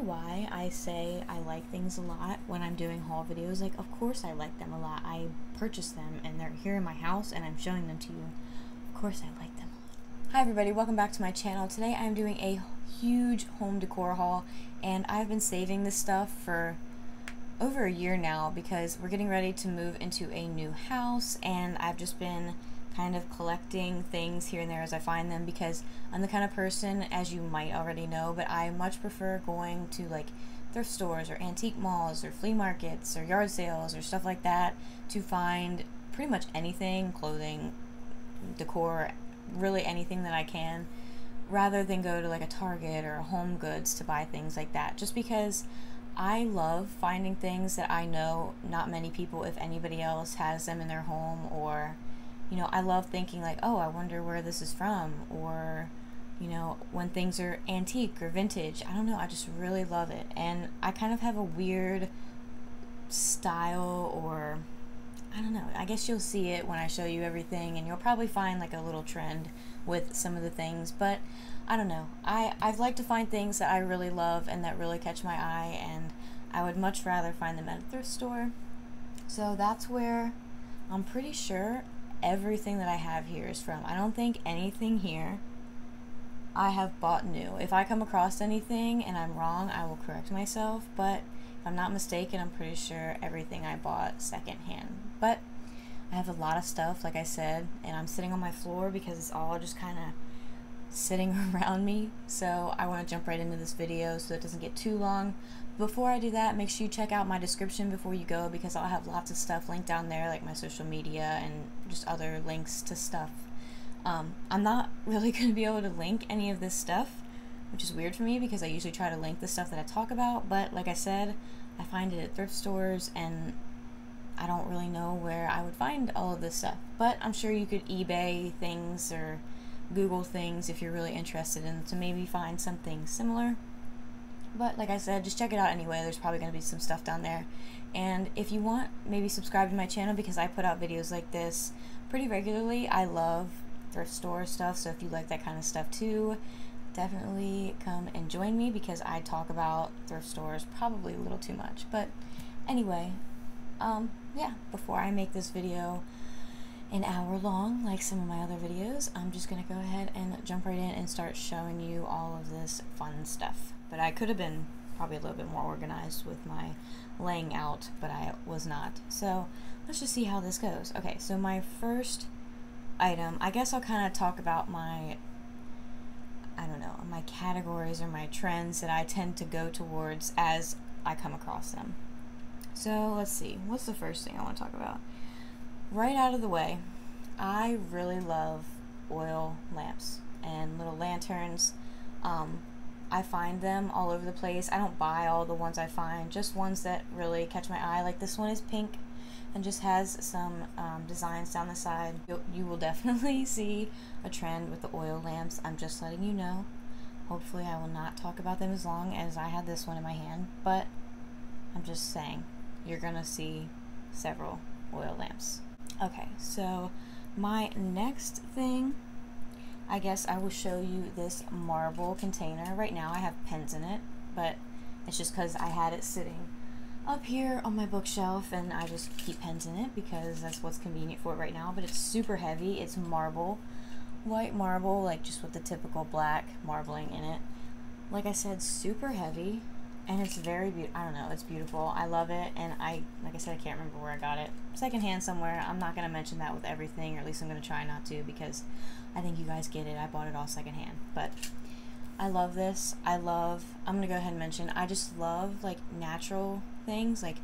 why I say I like things a lot when I'm doing haul videos. Like, of course I like them a lot. I purchased them and they're here in my house and I'm showing them to you. Of course I like them a lot. Hi everybody, welcome back to my channel. Today I'm doing a huge home decor haul and I've been saving this stuff for over a year now because we're getting ready to move into a new house and I've just been kind of collecting things here and there as I find them because I'm the kind of person, as you might already know, but I much prefer going to like thrift stores or antique malls or flea markets or yard sales or stuff like that to find pretty much anything, clothing, decor, really anything that I can, rather than go to like a Target or a Home Goods to buy things like that. Just because I love finding things that I know not many people, if anybody else, has them in their home or you know, I love thinking like, oh, I wonder where this is from, or you know, when things are antique or vintage. I don't know, I just really love it. And I kind of have a weird style or I don't know. I guess you'll see it when I show you everything and you'll probably find like a little trend with some of the things, but I don't know. I I like to find things that I really love and that really catch my eye and I would much rather find them at a thrift store. So that's where I'm pretty sure everything that I have here is from. I don't think anything here I have bought new. If I come across anything and I'm wrong, I will correct myself, but if I'm not mistaken, I'm pretty sure everything I bought secondhand. But I have a lot of stuff, like I said, and I'm sitting on my floor because it's all just kind of sitting around me. So I want to jump right into this video so it doesn't get too long. Before I do that, make sure you check out my description before you go because I'll have lots of stuff linked down there, like my social media and just other links to stuff. Um, I'm not really going to be able to link any of this stuff, which is weird for me because I usually try to link the stuff that I talk about, but like I said, I find it at thrift stores and I don't really know where I would find all of this stuff. But I'm sure you could eBay things or Google things if you're really interested in to maybe find something similar. But like I said, just check it out anyway. There's probably going to be some stuff down there. And if you want, maybe subscribe to my channel because I put out videos like this pretty regularly. I love thrift store stuff, so if you like that kind of stuff too, definitely come and join me because I talk about thrift stores probably a little too much. But anyway, um, yeah, before I make this video an hour long like some of my other videos, I'm just going to go ahead and jump right in and start showing you all of this fun stuff. But I could have been probably a little bit more organized with my laying out, but I was not. So let's just see how this goes. Okay, so my first item, I guess I'll kind of talk about my, I don't know, my categories or my trends that I tend to go towards as I come across them. So let's see, what's the first thing I want to talk about? Right out of the way, I really love oil lamps and little lanterns. Um, I find them all over the place. I don't buy all the ones I find, just ones that really catch my eye. Like this one is pink and just has some um, designs down the side. You'll, you will definitely see a trend with the oil lamps. I'm just letting you know. Hopefully I will not talk about them as long as I had this one in my hand, but I'm just saying you're gonna see several oil lamps. Okay, so my next thing I guess I will show you this marble container. Right now I have pens in it, but it's just because I had it sitting up here on my bookshelf and I just keep pens in it because that's what's convenient for it right now. But it's super heavy. It's marble, white marble, like just with the typical black marbling in it. Like I said, super heavy and it's very beautiful. I don't know, it's beautiful. I love it, and I, like I said, I can't remember where I got it. Secondhand somewhere. I'm not gonna mention that with everything, or at least I'm gonna try not to, because I think you guys get it. I bought it all secondhand, but I love this. I love. I'm gonna go ahead and mention. I just love like natural things, like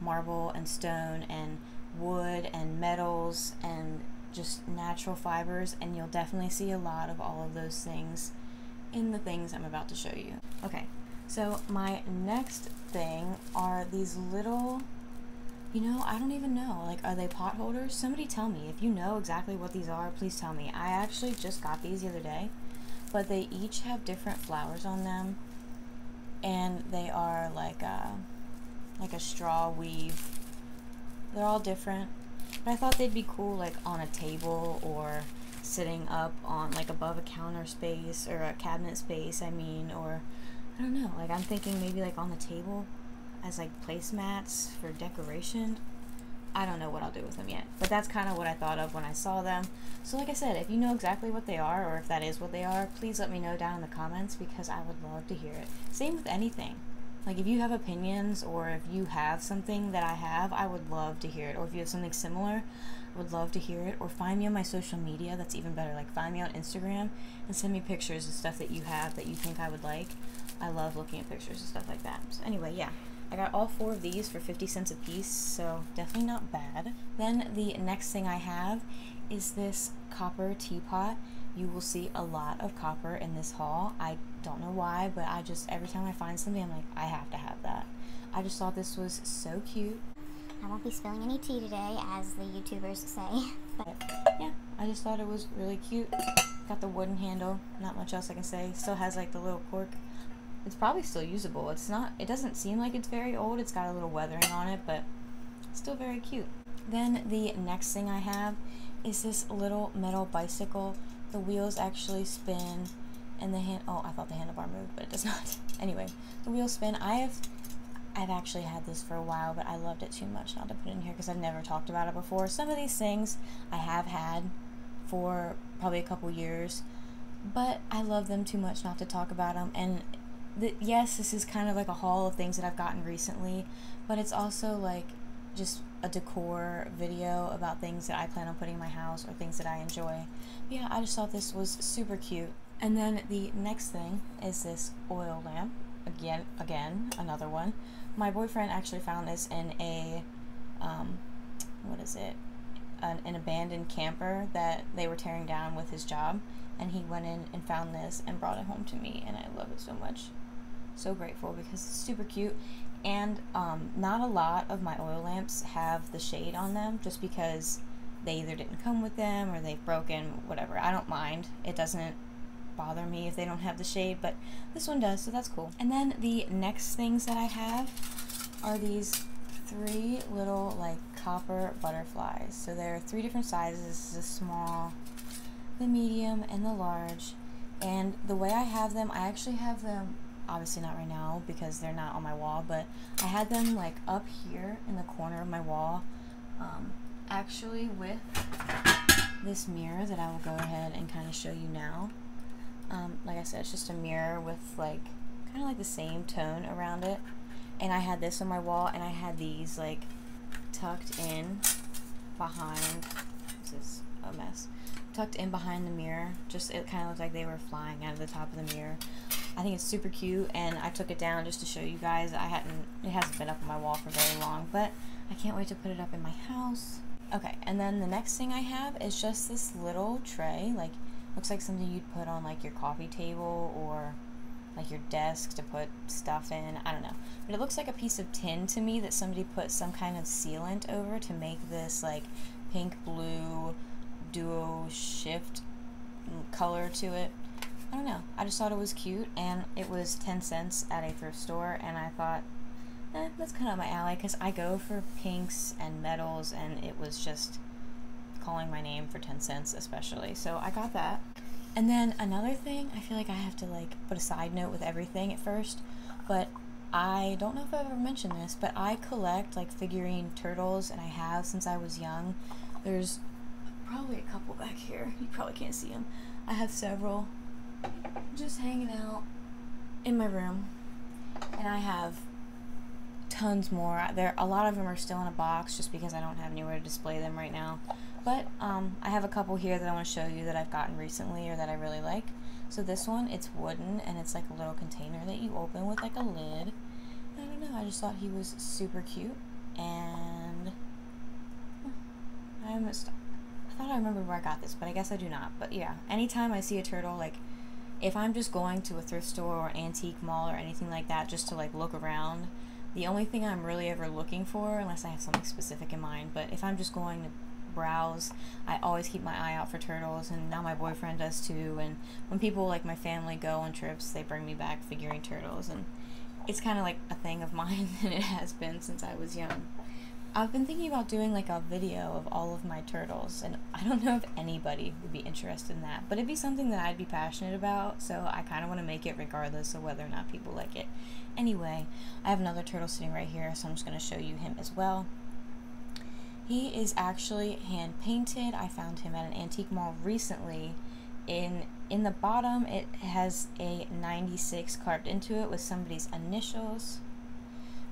marble and stone and wood and metals and just natural fibers, and you'll definitely see a lot of all of those things in the things I'm about to show you. Okay, so my next thing are these little, you know, I don't even know. Like, are they pot holders? Somebody tell me. If you know exactly what these are, please tell me. I actually just got these the other day, but they each have different flowers on them, and they are like a, like a straw weave. They're all different, but I thought they'd be cool like on a table or sitting up on like above a counter space or a cabinet space, I mean, or I don't know. Like I'm thinking maybe like on the table as like placemats for decoration. I don't know what I'll do with them yet, but that's kind of what I thought of when I saw them. So like I said, if you know exactly what they are or if that is what they are, please let me know down in the comments because I would love to hear it. Same with anything. Like if you have opinions or if you have something that I have, I would love to hear it. Or if you have something similar, I would love to hear it. Or find me on my social media, that's even better. Like find me on Instagram and send me pictures of stuff that you have that you think I would like. I love looking at pictures and stuff like that. So anyway, yeah. I got all four of these for 50 cents a piece, so definitely not bad. Then the next thing I have is this copper teapot. You will see a lot of copper in this haul. I don't know why, but I just, every time I find something, I'm like, I have to have that. I just thought this was so cute. I won't be spilling any tea today, as the YouTubers say. But yeah, I just thought it was really cute. Got the wooden handle, not much else I can say. Still has like the little cork it's probably still usable. It's not, it doesn't seem like it's very old. It's got a little weathering on it, but still very cute. Then the next thing I have is this little metal bicycle. The wheels actually spin and the hand, oh, I thought the handlebar moved, but it does not. anyway, the wheels spin. I have, I've actually had this for a while, but I loved it too much not to put it in here because I've never talked about it before. Some of these things I have had for probably a couple years, but I love them too much not to talk about them. And the, yes, this is kind of like a haul of things that I've gotten recently, but it's also like just a decor video about things that I plan on putting in my house or things that I enjoy. But yeah, I just thought this was super cute. And then the next thing is this oil lamp. Again, again, another one. My boyfriend actually found this in a, um, what is it? An, an abandoned camper that they were tearing down with his job. And he went in and found this and brought it home to me, and I love it so much so grateful because it's super cute. And um, not a lot of my oil lamps have the shade on them just because they either didn't come with them or they've broken whatever. I don't mind. It doesn't bother me if they don't have the shade but this one does so that's cool. And then the next things that i have are these three little like copper butterflies. So there are three different sizes. This is the small the medium and the large. And the way i have them i actually have them obviously not right now because they're not on my wall, but I had them like up here in the corner of my wall, um, actually with this mirror that I will go ahead and kind of show you now. Um, like I said, it's just a mirror with like kind of like the same tone around it. And I had this on my wall, and I had these like tucked in behind. This is a mess. Tucked in behind the mirror. Just it kind of looked like they were flying out of the top of the mirror. I think it's super cute and I took it down just to show you guys. I hadn't, it hasn't been up on my wall for very long, but I can't wait to put it up in my house. Okay, and then the next thing I have is just this little tray, like, looks like something you'd put on like your coffee table or like your desk to put stuff in. I don't know. But it looks like a piece of tin to me that somebody put some kind of sealant over to make this like pink blue duo shift color to it. I don't know. I just thought it was cute, and it was 10 cents at a thrift store, and I thought, eh, that's kind of my alley, because I go for pinks and metals, and it was just calling my name for 10 cents, especially. So I got that. And then another thing, I feel like I have to, like, put a side note with everything at first, but I don't know if I've ever mentioned this, but I collect, like, figurine turtles, and I have since I was young. There's probably a couple back here. You probably can't see them. I have several just hanging out in my room, and I have tons more. There, a lot of them are still in a box just because I don't have anywhere to display them right now. But um, I have a couple here that I want to show you that I've gotten recently or that I really like. So this one, it's wooden and it's like a little container that you open with like a lid. I don't know. I just thought he was super cute, and I almost. I thought I remembered where I got this, but I guess I do not. But yeah, anytime I see a turtle, like if I'm just going to a thrift store or antique mall or anything like that just to like look around, the only thing I'm really ever looking for, unless I have something specific in mind, but if I'm just going to browse, I always keep my eye out for turtles, and now my boyfriend does too. And when people like my family go on trips, they bring me back figurine turtles, and it's kind of like a thing of mine, and it has been since I was young. I've been thinking about doing like a video of all of my turtles, and I don't know if anybody would be interested in that, but it'd be something that I'd be passionate about, so I kind of want to make it regardless of whether or not people like it. Anyway, I have another turtle sitting right here, so I'm just going to show you him as well. He is actually hand painted. I found him at an antique mall recently. In in the bottom, it has a 96 carved into it with somebody's initials.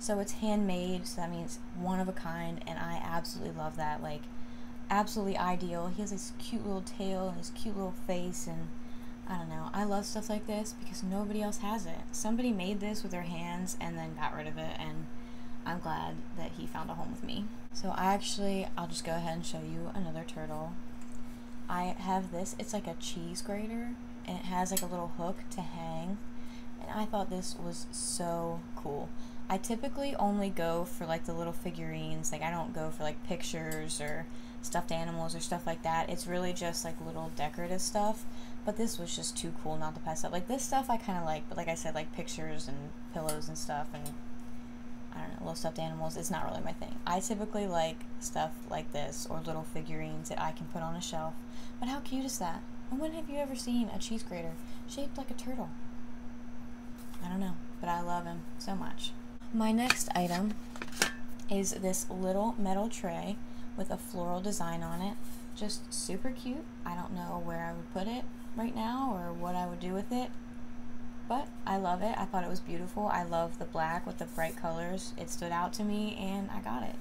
So it's handmade, so that means one of a kind, and I absolutely love that. Like, absolutely ideal. He has this cute little tail and his cute little face, and I don't know. I love stuff like this because nobody else has it. Somebody made this with their hands and then got rid of it, and I'm glad that he found a home with me. So I actually, I'll just go ahead and show you another turtle. I have this, it's like a cheese grater, and it has like a little hook to hang, and I thought this was so cool. I typically only go for like the little figurines. Like I don't go for like pictures or stuffed animals or stuff like that. It's really just like little decorative stuff. But this was just too cool not to pass up. Like this stuff I kind of like, but like I said, like pictures and pillows and stuff and I don't know, little stuffed animals. It's not really my thing. I typically like stuff like this or little figurines that I can put on a shelf. But how cute is that? And when have you ever seen a cheese grater shaped like a turtle? I don't know, but I love him so much. My next item is this little metal tray with a floral design on it. Just super cute. I don't know where I would put it right now or what I would do with it, but I love it. I thought it was beautiful. I love the black with the bright colors. It stood out to me and I got it.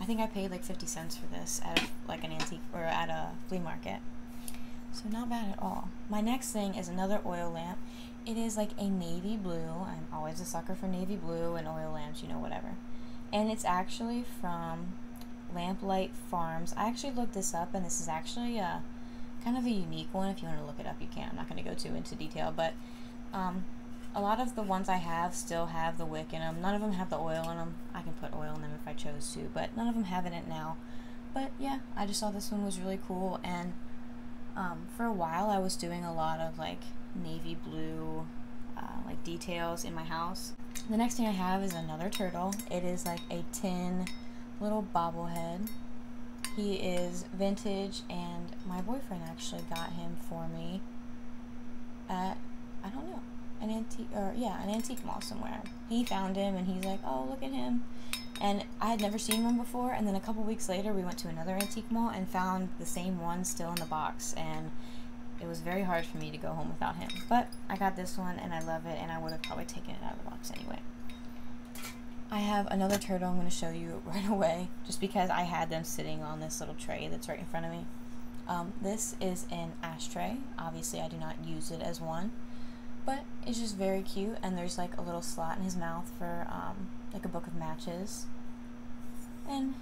I think I paid like 50 cents for this at a, like an antique or at a flea market. So not bad at all. My next thing is another oil lamp. It is like a navy blue. I'm always a sucker for navy blue and oil lamps, you know, whatever. And it's actually from Lamplight Farms. I actually looked this up, and this is actually a kind of a unique one. If you want to look it up, you can. I'm not going to go too into detail, but um, a lot of the ones I have still have the wick in them. None of them have the oil in them. I can put oil in them if I chose to, but none of them have it in it now. But yeah, I just thought this one was really cool, and um, for a while I was doing a lot of like navy blue uh, details in my house. The next thing I have is another turtle. It is like a tin little bobblehead. He is vintage and my boyfriend actually got him for me at, I don't know, an antique, or yeah, an antique mall somewhere. He found him and he's like, oh, look at him. And I had never seen one before, and then a couple weeks later, we went to another antique mall and found the same one still in the box. And it was very hard for me to go home without him. But I got this one and I love it and I would have probably taken it out of the box anyway. I have another turtle I'm going to show you right away just because I had them sitting on this little tray that's right in front of me. Um, this is an ashtray. Obviously I do not use it as one. But it's just very cute and there's like a little slot in his mouth for um, like a book of matches. And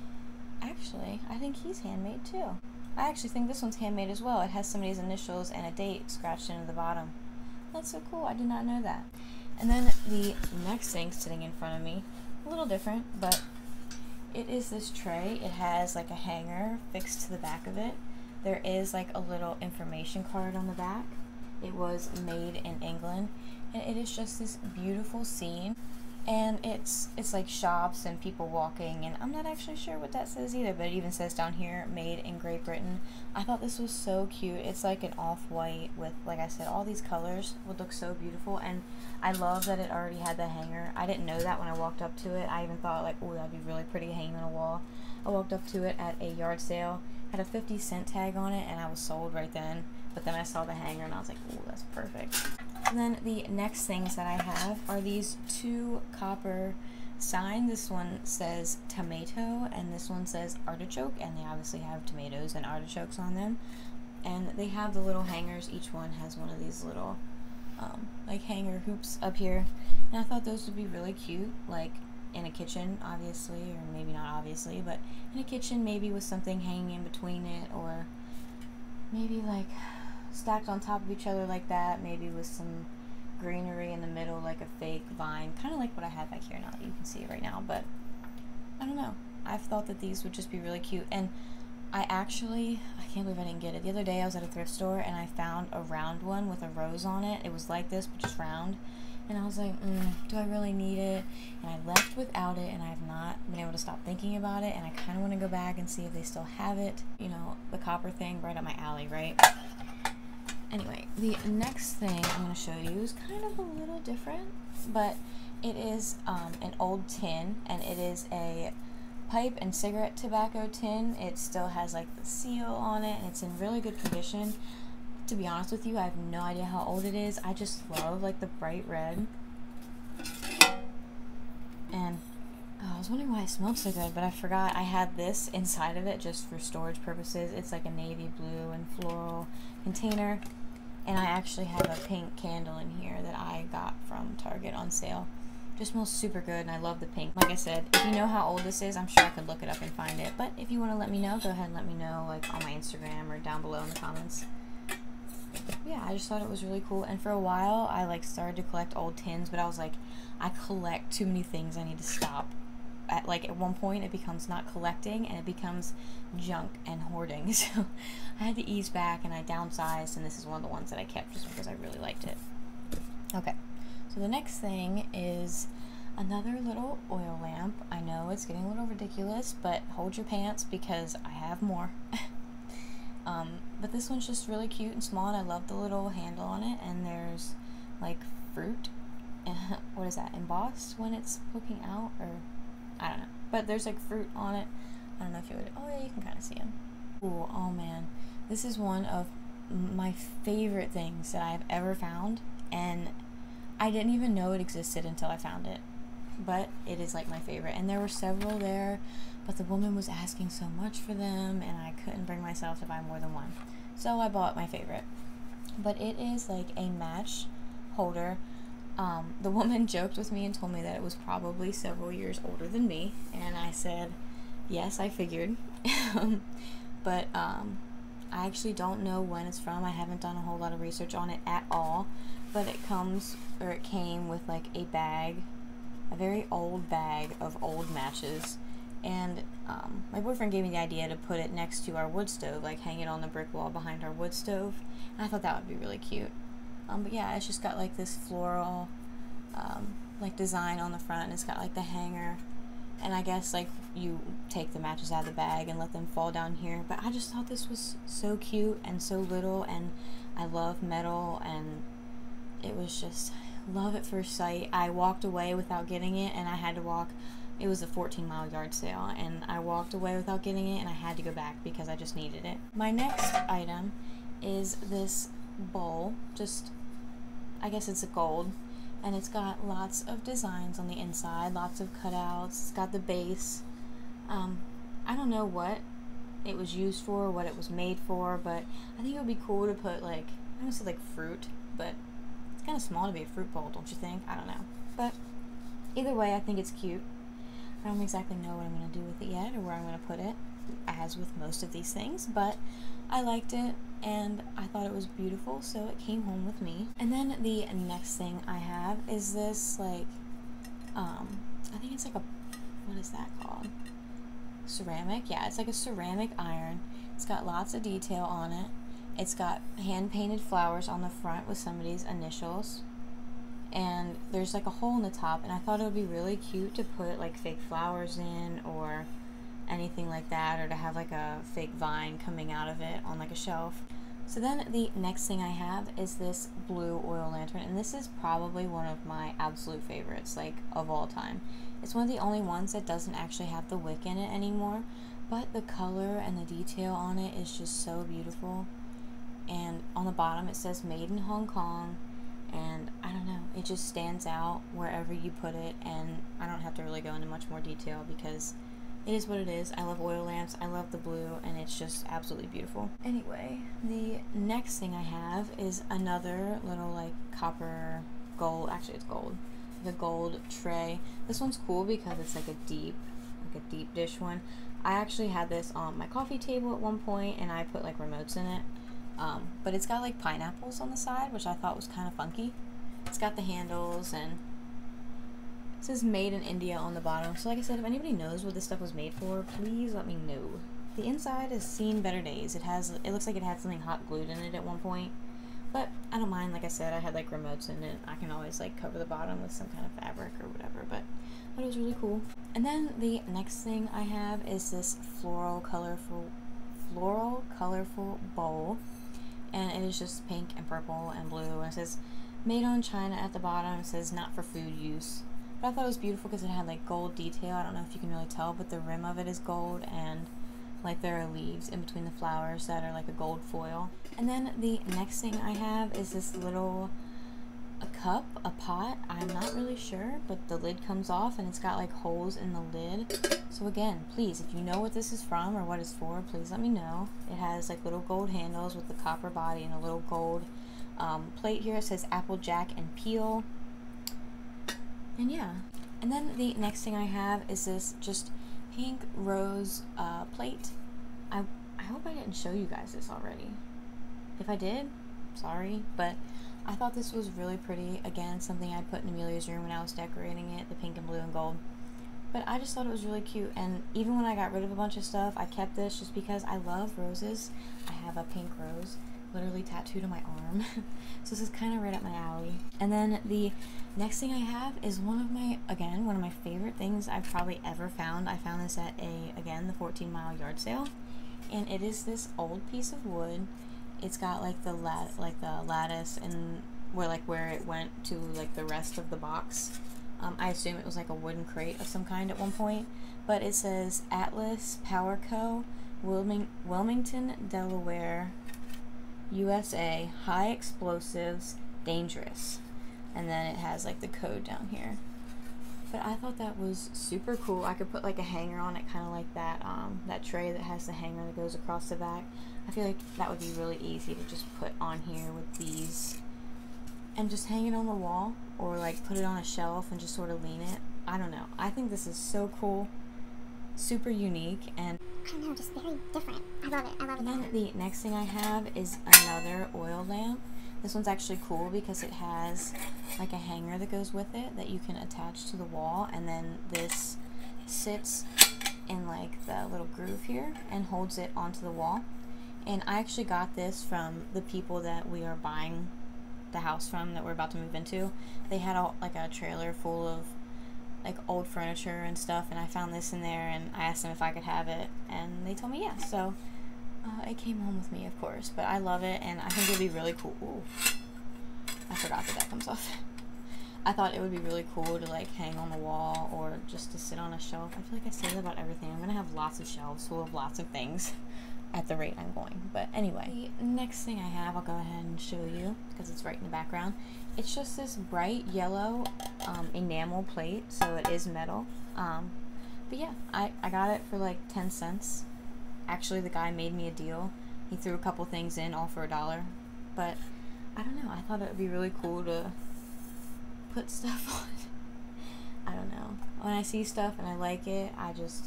actually, I think he's handmade too. I actually think this one's handmade as well. It has somebody's initials and a date scratched into the bottom. That's so cool. I did not know that. And then the next thing sitting in front of me, a little different, but it is this tray. It has like a hanger fixed to the back of it. There is like a little information card on the back. It was made in England, and it is just this beautiful scene and it's it's like shops and people walking and I'm not actually sure what that says either but it even says down here made in Great Britain. I thought this was so cute. It's like an off-white with like I said all these colors would look so beautiful and I love that it already had the hanger. I didn't know that when I walked up to it. I even thought like oh that'd be really pretty hanging on a wall. I walked up to it at a yard sale had a 50 cent tag on it and I was sold right then. But then I saw the hanger and I was like oh that's perfect and then the next things that I have are these two copper signs. This one says tomato and this one says artichoke and they obviously have tomatoes and artichokes on them. And they have the little hangers. Each one has one of these little um, like hanger hoops up here. And I thought those would be really cute like in a kitchen obviously or maybe not obviously but in a kitchen maybe with something hanging in between it or maybe like stacked on top of each other like that, maybe with some greenery in the middle, like a fake vine, kind of like what I have back here now that you can see it right now. But I don't know. I've thought that these would just be really cute. And I actually, I can't believe I didn't get it. The other day I was at a thrift store and I found a round one with a rose on it. It was like this, but just round. and I was like, mm, do I really need it? And I left without it, and I have not been able to stop thinking about it. And I kind of want to go back and see if they still have it. You know, the copper thing right up my alley, right? Anyway, the next thing I'm going to show you is kind of a little different, but it is um, an old tin, and it is a pipe and cigarette tobacco tin. It still has like the seal on it, and it's in really good condition to be honest with you, I have no idea how old it is. I just love like the bright red. And oh, I was wondering why it smelled so good, but I forgot I had this inside of it just for storage purposes. It's like a navy blue and floral container. And I actually have a pink candle in here that I got from Target on sale. Just smells super good and I love the pink. Like I said, if you know how old this is, I'm sure I could look it up and find it. But if you want to let me know, go ahead and let me know like on my Instagram or down below in the comments yeah, I just thought it was really cool. And for a while, I like started to collect old tins, but I was like, I collect too many things. I need to stop. At like at one point, it becomes not collecting and it becomes junk and hoarding. So I had to ease back and I downsized, and this is one of the ones that I kept just because I really liked it. Okay, so the next thing is another little oil lamp. I know it's getting a little ridiculous, but hold your pants because I have more. Um, but this one's just really cute and small, and I love the little handle on it. And there's like fruit. what is that? Embossed when it's poking out, or I don't know. But there's like fruit on it. I don't know if you would. Oh yeah, you can kind of see them. Ooh, oh man, this is one of my favorite things that I've ever found, and I didn't even know it existed until I found it. But it is like my favorite, and there were several there but the woman was asking so much for them and I couldn't bring myself to buy more than one. So I bought my favorite. But it is like a match holder. Um, the woman joked with me and told me that it was probably several years older than me, and I said, Yes, I figured. but um, I actually don't know when it's from. I haven't done a whole lot of research on it at all. But it comes, or it came with like a bag, a very old bag of old matches and um, my boyfriend gave me the idea to put it next to our wood stove, like hang it on the brick wall behind our wood stove. And I thought that would be really cute. Um, but yeah, it's just got like this floral, um, like design on the front. It's got like the hanger, and I guess like you take the matches out of the bag and let them fall down here. But I just thought this was so cute and so little, and I love metal, and it was just love at first sight. I walked away without getting it, and I had to walk it was a 14 mile yard sale and I walked away without getting it and I had to go back because I just needed it. My next item is this bowl, just I guess it's a gold and it's got lots of designs on the inside, lots of cutouts. It's got the base. Um, I don't know what it was used for, what it was made for, but I think it would be cool to put like I don't say like fruit, but it's kind of small to be a fruit bowl, don't you think? I don't know, but either way, I think it's cute. I don't exactly know what I'm going to do with it yet or where I'm going to put it, as with most of these things, but I liked it and I thought it was beautiful, so it came home with me. And then the next thing I have is this, like, um, I think it's like a, what is that called? Ceramic? Yeah, it's like a ceramic iron. It's got lots of detail on it. It's got hand painted flowers on the front with somebody's initials and there's like a hole in the top and I thought it would be really cute to put like fake flowers in or anything like that or to have like a fake vine coming out of it on like a shelf. So then the next thing I have is this blue oil lantern and this is probably one of my absolute favorites like of all time. It's one of the only ones that doesn't actually have the wick in it anymore but the color and the detail on it is just so beautiful and on the bottom it says made in Hong Kong and I don't know, it just stands out wherever you put it, and I don't have to really go into much more detail because it is what it is. I love oil lamps, I love the blue, and it's just absolutely beautiful. Anyway, the next thing I have is another little like copper gold, actually it's gold, the gold tray. This one's cool because it's like a deep, like a deep dish one. I actually had this on my coffee table at one point, and I put like remotes in it um, but it's got like pineapples on the side, which I thought was kind of funky. It's got the handles and it says made in India on the bottom. So like I said, if anybody knows what this stuff was made for, please let me know. The inside has seen better days. It has, it looks like it had something hot glued in it at one point, But I don't mind, like I said, I had like remotes in it. I can always like cover the bottom with some kind of fabric or whatever, but it was really cool. And then the next thing I have is this floral colorful floral colorful bowl. And it is just pink and purple and blue and it says made on China at the bottom. It says not for food use. But I thought it was beautiful because it had like gold detail. I don't know if you can really tell, but the rim of it is gold and like there are leaves in between the flowers that are like a gold foil. And then the next thing I have is this little a cup, a pot, I'm not really sure, but the lid comes off and it's got like holes in the lid. So again, please, if you know what this is from or what it's for, please let me know. It has like little gold handles with the copper body and a little gold um, plate here. It says Applejack and Peel. And yeah. And then the next thing I have is this just pink rose uh, plate. I, I hope I didn't show you guys this already. If I did, sorry, but I thought this was really pretty. Again, something I put in Amelia's room when I was decorating it, the pink and blue and gold. But I just thought it was really cute, and even when I got rid of a bunch of stuff, I kept this just because I love roses. I have a pink rose literally tattooed on my arm. so this is kind of right up my alley. And then the next thing I have is one of my, again, one of my favorite things I've probably ever found. I found this at a, again, the 14 mile yard sale. And it is this old piece of wood. It's got like the lat, like the lattice and where like where it went to like the rest of the box. Um, I assume it was like a wooden crate of some kind at one point. But it says Atlas Power Co. Wilming- Wilmington, Delaware, USA, high explosives, dangerous. And then it has like the code down here. But I thought that was super cool. I could put like a hanger on it, kind of like that um, that tray that has the hanger that goes across the back. I feel like that would be really easy to just put on here with these and just hang it on the wall or like put it on a shelf and just sort of lean it. I don't know. I think this is so cool, super unique, and I don't know, just very different. I love it. I love it. and then the next thing I have is another oil lamp. This one's actually cool because it has like a hanger that goes with it that you can attach to the wall, and then this sits in like the little groove here and holds it onto the wall. And I actually got this from the people that we are buying the house from that we're about to move into. They had a, like a trailer full of like old furniture and stuff, and I found this in there, and I asked them if I could have it, and they told me yes. So uh, it came home with me, of course, but I love it, and I think it'd be really cool. Ooh. I forgot that that comes off. I thought it would be really cool to like hang on the wall or just to sit on a shelf. I feel like I say that about everything. I'm gonna have lots of shelves full of lots of things at the rate I'm going. But anyway, the next thing I have, I'll go ahead and show you because it's right in the background. It's just this bright yellow um, enamel plate, so it is metal. Um, but yeah, I, I got it for like 10 cents. Actually, the guy made me a deal. He threw a couple things in, all for a dollar. But I don't know, I thought it would be really cool to put stuff on. I don't know. When I see stuff and I like it, I just,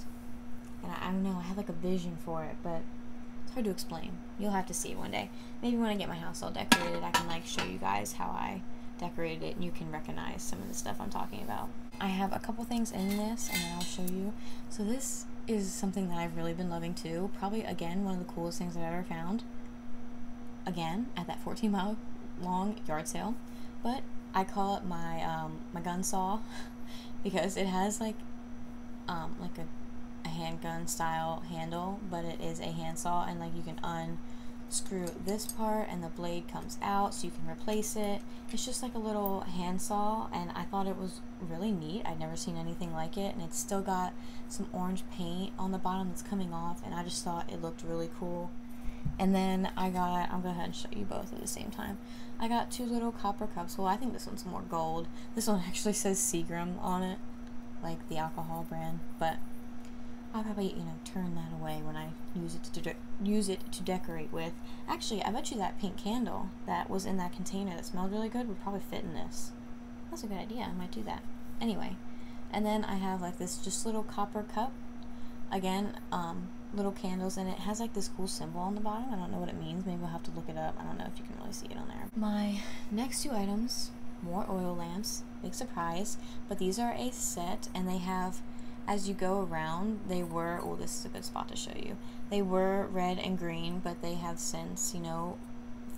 and I, I don't know, I have like a vision for it, but it's hard to explain. You'll have to see one day. Maybe when I get my house all decorated, I can like show you guys how I decorated it and you can recognize some of the stuff I'm talking about. I have a couple things in this and I'll show you. So this is something that I've really been loving too. Probably again one of the coolest things I've ever found. Again, at that 14 mile long yard sale. But I call it my um, my gun saw because it has like um, like a a handgun style handle, but it is a handsaw, and like you can unscrew this part, and the blade comes out, so you can replace it. It's just like a little handsaw, and I thought it was really neat. I'd never seen anything like it, and it's still got some orange paint on the bottom that's coming off, and I just thought it looked really cool. And then I got, I'll go ahead and show you both at the same time. I got two little copper cups. Well, I think this one's more gold. This one actually says Seagram on it, like the alcohol brand, but I'll probably, you know, turn that away when I use it to use it to decorate with. Actually, I bet you that pink candle that was in that container that smelled really good would probably fit in this. That's a good idea. I might do that. Anyway, and then I have like this just little copper cup. Again, um, little candles, and it has like this cool symbol on the bottom. I don't know what it means. Maybe I'll have to look it up. I don't know if you can really see it on there. My next two items, more oil lamps. Big surprise, but these are a set, and they have as you go around, they were, oh, this is a good spot to show you. They were red and green, but they have since, you know,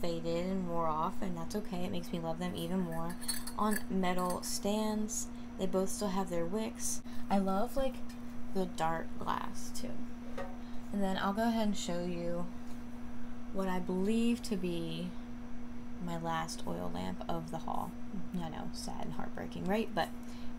faded and wore off, and that's okay. It makes me love them even more. On metal stands, they both still have their wicks. I love like the dark glass too. And then I'll go ahead and show you what I believe to be my last oil lamp of the haul. I know, sad and heartbreaking, right? But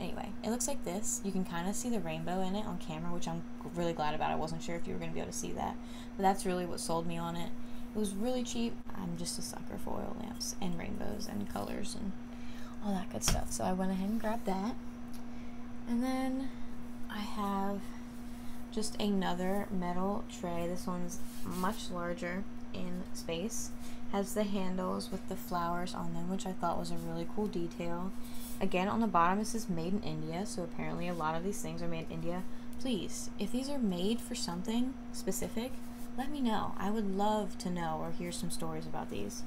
anyway, it looks like this. You can kind of see the rainbow in it on camera, which I'm really glad about. I wasn't sure if you were going to be able to see that. But that's really what sold me on it. It was really cheap. I'm just a sucker for oil lamps and rainbows and colors and all that good stuff. So I went ahead and grabbed that. And then I have just another metal tray. This one's much larger in space. Has the handles with the flowers on them, which I thought was a really cool detail. Again, on the bottom it says made in India, so apparently a lot of these things are made in India. Please, if these are made for something specific, let me know. I would love to know or hear some stories about these.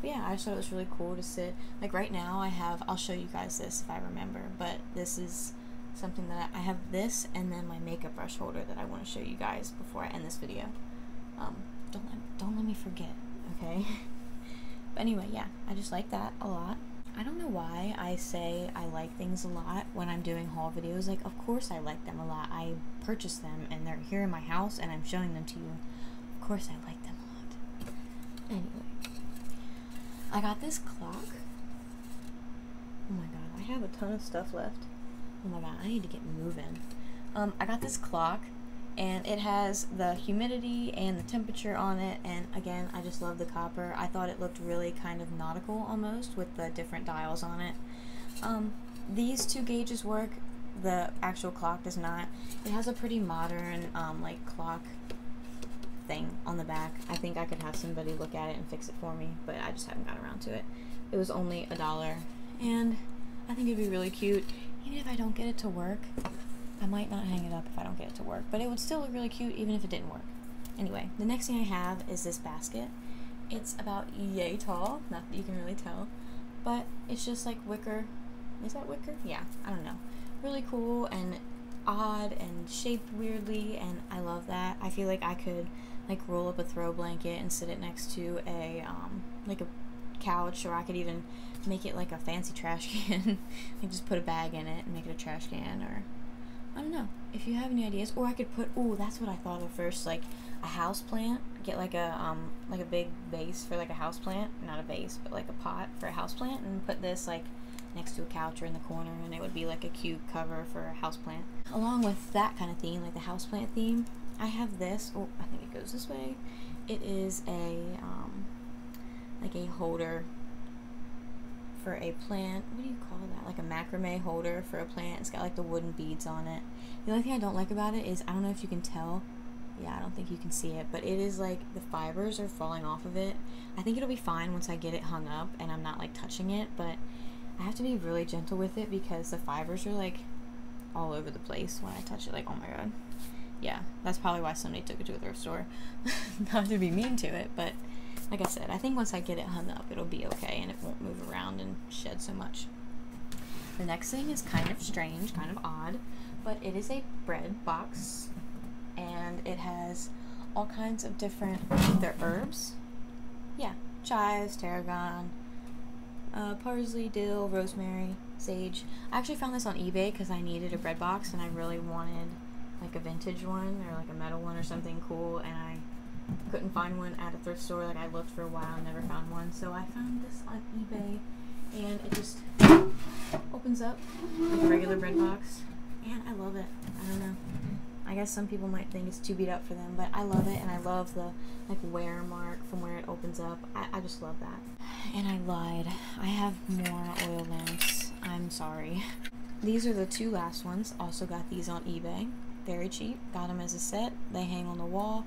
But yeah, I just thought it was really cool to sit. Like right now, I have, I'll show you guys this if I remember, but this is something that I, I have this and then my makeup brush holder that I want to show you guys before I end this video. Um, don't let, don't let me forget, okay? but anyway, yeah, I just like that a lot. I don't know why I say I like things a lot when I'm doing haul videos. Like, of course I like them a lot. I purchased them and they're here in my house and I'm showing them to you. Of course I like them a lot. Anyway, I got this clock. Oh my god, I have a ton of stuff left. Oh my god, I need to get moving. Um, I got this clock and it has the humidity and the temperature on it and again I just love the copper. I thought it looked really kind of nautical almost with the different dials on it. Um, these two gauges work. The actual clock does not. It has a pretty modern um, like clock thing on the back. I think I could have somebody look at it and fix it for me but I just haven't got around to it. It was only a dollar and I think it'd be really cute. Even if I don't get it to work I might not hang it up if I don't get it to work, but it would still look really cute even if it didn't work. Anyway, the next thing I have is this basket. It's about yay tall, not that you can really tell, but it's just like wicker. Is that wicker? Yeah, I don't know. Really cool and odd and shaped weirdly, and I love that. I feel like I could like roll up a throw blanket and sit it next to a um, like a couch, or I could even make it like a fancy trash can. like just put a bag in it and make it a trash can, or I don't know if you have any ideas, or I could put. Oh, that's what I thought of first. Like a house plant. Get like a um like a big vase for like a house plant, not a vase, but like a pot for a house plant, and put this like next to a couch or in the corner, and it would be like a cute cover for a house plant. Along with that kind of theme, like the house plant theme, I have this. Oh, I think it goes this way. It is a um like a holder for a plant. What do you call that? Like a macrame holder for a plant. It's got like the wooden beads on it. The only thing I don't like about it is I don't know if you can tell. Yeah, I don't think you can see it, but it is like the fibers are falling off of it. I think it'll be fine once I get it hung up and I'm not like touching it, but I have to be really gentle with it because the fibers are like all over the place when I touch it. Like, oh my god. Yeah, that's probably why somebody took it to a thrift store. not to be mean to it, but like I said, I think once I get it hung up, it'll be okay and it won't move around and shed so much. The next thing is kind of strange, kind of odd, but it is a bread box and it has all kinds of different either herbs. Yeah, chives, tarragon, uh, parsley, dill, rosemary, sage. I actually found this on eBay because I needed a bread box and I really wanted like a vintage one or like a metal one or something cool and I couldn't find one at a thrift store. Like I looked for a while, never found one. So I found this on eBay, and it just opens up like a regular bread box, and I love it. I don't know. I guess some people might think it's too beat up for them, but I love it, and I love the like wear mark from where it opens up. I, I just love that. And I lied. I have more oil lamps. I'm sorry. These are the two last ones. Also got these on eBay. Very cheap. Got them as a set. They hang on the wall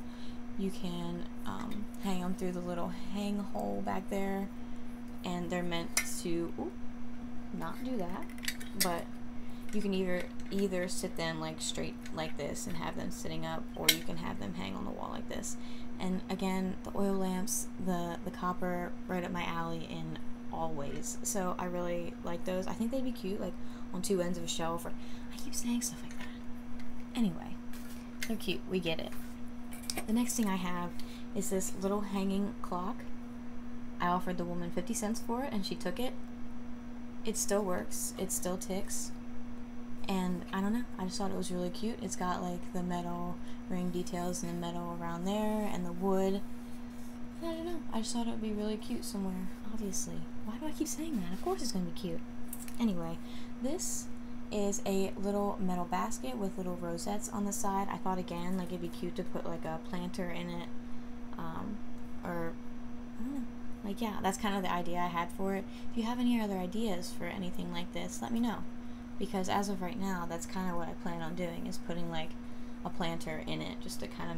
you can um, hang them through the little hang hole back there. And they're meant to ooh, not do that. But you can either either sit them like straight like this and have them sitting up or you can have them hang on the wall like this. And again the oil lamps the the copper right up my alley in all ways. So I really like those. I think they'd be cute like on two ends of a shelf or I keep saying stuff like that. Anyway they're cute. We get it the next thing I have is this little hanging clock. I offered the woman 50 cents for it and she took it. It still works, it still ticks. And I don't know, I just thought it was really cute. It's got like the metal ring details and the metal around there and the wood. I don't know, I just thought it would be really cute somewhere, obviously. Why do I keep saying that? Of course it's gonna be cute. Anyway, this is a little metal basket with little rosettes on the side. I thought again, like it'd be cute to put like a planter in it. Um, or, I don't know. Like, yeah, that's kind of the idea I had for it. If you have any other ideas for anything like this, let me know. Because as of right now, that's kind of what I plan on doing, is putting like a planter in it just to kind of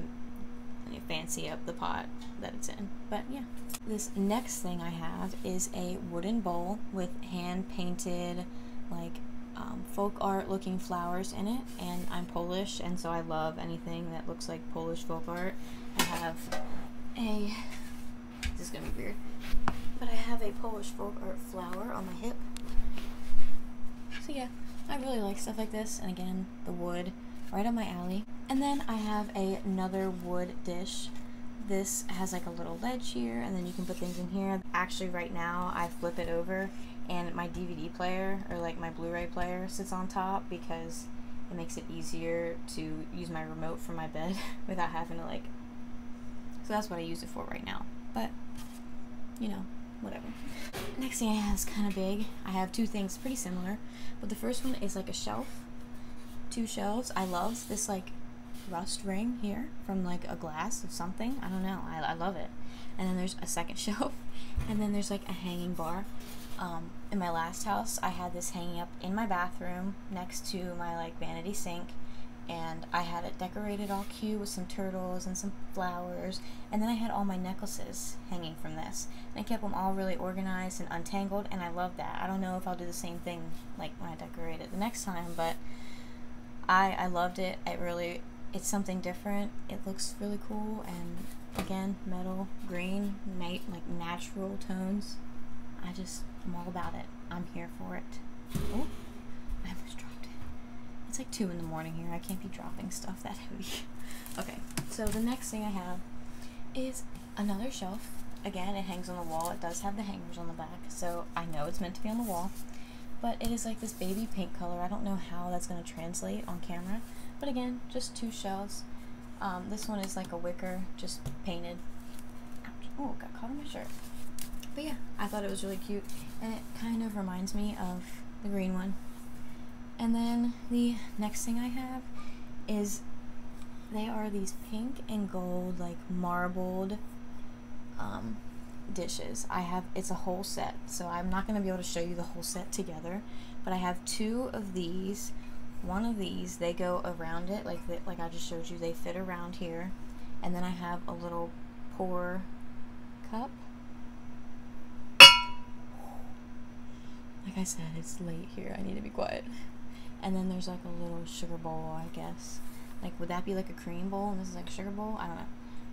fancy up the pot that it's in. But yeah. This next thing I have is a wooden bowl with hand painted, like, um, folk art looking flowers in it. And I'm Polish, and so I love anything that looks like Polish folk art. I have a. This is gonna be weird. But I have a Polish folk art flower on my hip. So yeah, I really like stuff like this. And again, the wood, right up my alley. And then I have a, another wood dish. This has like a little ledge here, and then you can put things in here. Actually, right now, I flip it over, and my DVD player, or like my Blu-ray player, sits on top because it makes it easier to use my remote from my bed without having to like so that's what I use it for right now. But, you know, whatever. Next thing I have is kind of big. I have two things pretty similar. But the first one is like a shelf. Two shelves. I love this like rust ring here from like a glass of something. I don't know. I, I love it. And then there's a second shelf. And then there's like a hanging bar. Um, in my last house, I had this hanging up in my bathroom next to my like vanity sink and I had it decorated all cute with some turtles and some flowers. And then I had all my necklaces hanging from this. And I kept them all really organized and untangled, and I love that. I don't know if I'll do the same thing like when I decorate it the next time, but I I loved it. It really it's something different. It looks really cool, and again, metal, green, night like natural tones. I just I'm all about it. I'm here for it. Oh, I almost dropped. It. It's like 2 in the morning here. I can't be dropping stuff that heavy. okay, so the next thing I have is another shelf. Again, it hangs on the wall. It does have the hangers on the back, so I know it's meant to be on the wall. But it is like this baby pink color. I don't know how that's going to translate on camera. But again, just two shells. Um, this one is like a wicker, just painted. Ouch. Oh, got caught on my shirt. But yeah, I thought it was really cute. And it kind of reminds me of the green one. And then the next thing I have is they are these pink and gold, like marbled um, dishes. I have it's a whole set, so I'm not going to be able to show you the whole set together, but I have two of these. One of these, they go around it like the, like I just showed you. They fit around here, and then I have a little pour cup. Like I said, it's late here. I need to be quiet. And then there's like a little sugar bowl, I guess. Like, would that be like a cream bowl and this is like a sugar bowl? I don't know.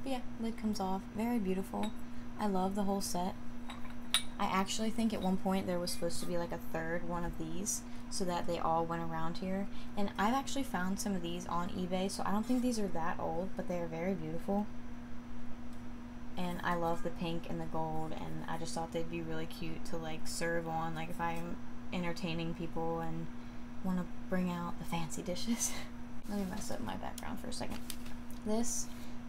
But yeah, lid comes off. Very beautiful. I love the whole set. I actually think at one point there was supposed to be like a third one of these so that they all went around here. And I've actually found some of these on eBay, so I don't think these are that old, but they are very beautiful. And I love the pink and the gold, and I just thought they'd be really cute to like serve on, like if I'm entertaining people and want to bring out the fancy dishes. Let me mess up my background for a second. This,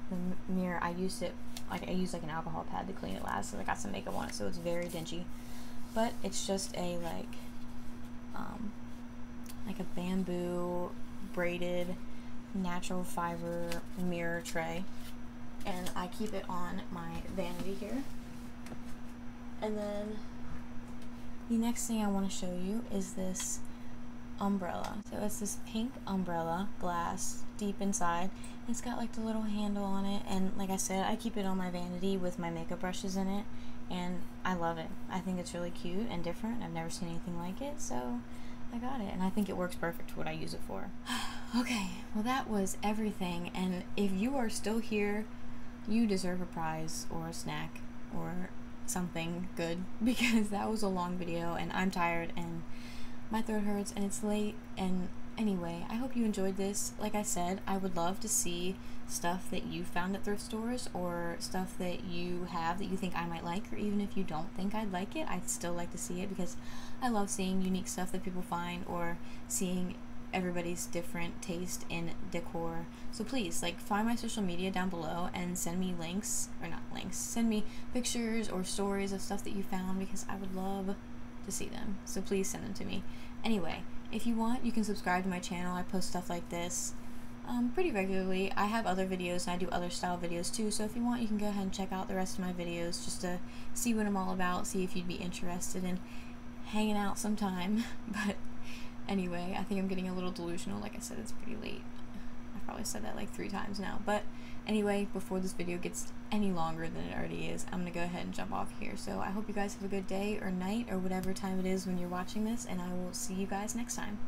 the mirror, I used it, like I used like an alcohol pad to clean it last, so I got some makeup on it, so it's very dingy. But it's just a like, um, like a bamboo braided natural fiber mirror tray. And I keep it on my vanity here. And then the next thing I want to show you is this umbrella. So it's this pink umbrella, glass, deep inside. It's got like the little handle on it, and like I said, I keep it on my vanity with my makeup brushes in it, and I love it. I think it's really cute and different. I've never seen anything like it, so I got it, and I think it works perfect what I use it for. okay, well that was everything, and if you are still here, you deserve a prize or a snack or something good because that was a long video and I'm tired and my throat hurts and it's late and anyway, I hope you enjoyed this. Like I said, I would love to see stuff that you found at thrift stores or stuff that you have that you think I might like, or even if you don't think I'd like it, I'd still like to see it because I love seeing unique stuff that people find or seeing everybody's different taste in decor. So please, like, find my social media down below and send me links, or not links, send me pictures or stories of stuff that you found because I would love to see them. So please send them to me. Anyway, if you want, you can subscribe to my channel. I post stuff like this um, pretty regularly. I have other videos and I do other style videos too. So if you want, you can go ahead and check out the rest of my videos just to see what I'm all about, see if you'd be interested in hanging out sometime. But Anyway, I think I'm getting a little delusional. Like I said, it's pretty late. I've probably said that like three times now. But anyway, before this video gets any longer than it already is, I'm going to go ahead and jump off here. So I hope you guys have a good day or night or whatever time it is when you're watching this, and I will see you guys next time.